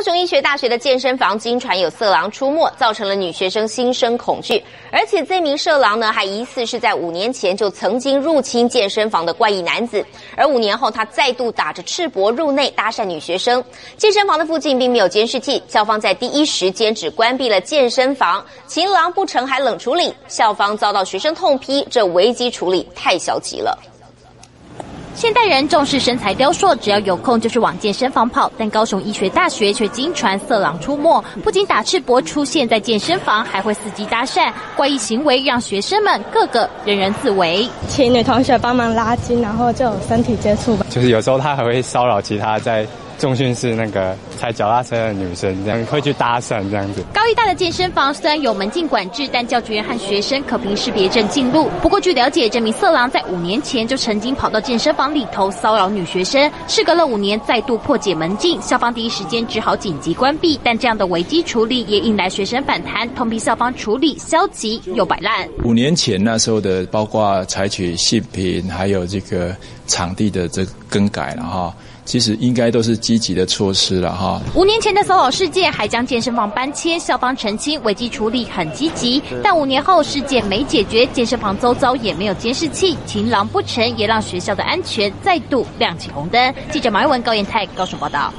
高雄医学大学的健身房经传有色狼出没，造成了女学生心生恐惧。而且这名色狼呢，还疑似是在五年前就曾经入侵健身房的怪异男子。而五年后，他再度打着赤膊入内搭讪女学生。健身房的附近并没有监视器，校方在第一时间只关闭了健身房。情郎不成还冷处理，校方遭到学生痛批，这危机处理太消极了。现代人重视身材雕塑，只要有空就是往健身房跑。但高雄医学大学却经传色狼出没，不仅打赤膊出现在健身房，还会伺机搭讪，怪异行为让学生们个个人人自危。请女同学帮忙拉筋，然后就有身体接触吧。就是有时候他还会骚扰其他在。重训是那个踩脚踏车的女生，这样会去搭讪这样子。高一大的健身房虽然有门禁管制，但教职员和学生可凭识别证进入。不过据了解，这名色狼在五年前就曾经跑到健身房里头骚扰女学生，事隔了五年再度破解门禁，校方第一时间只好紧急关闭。但这样的危机处理也引来学生反弹，痛批校方处理消极又摆烂。五年前那时候的，包括采取性品，还有这个场地的这更改了哈。其实应该都是积极的措施了哈。五年前的骚扰事件还将健身房搬迁，校方澄清危机处理很积极，但五年后事件没解决，健身房周遭也没有监视器，情郎不成，也让学校的安全再度亮起红灯。记者马玉文高彦泰高雄报道。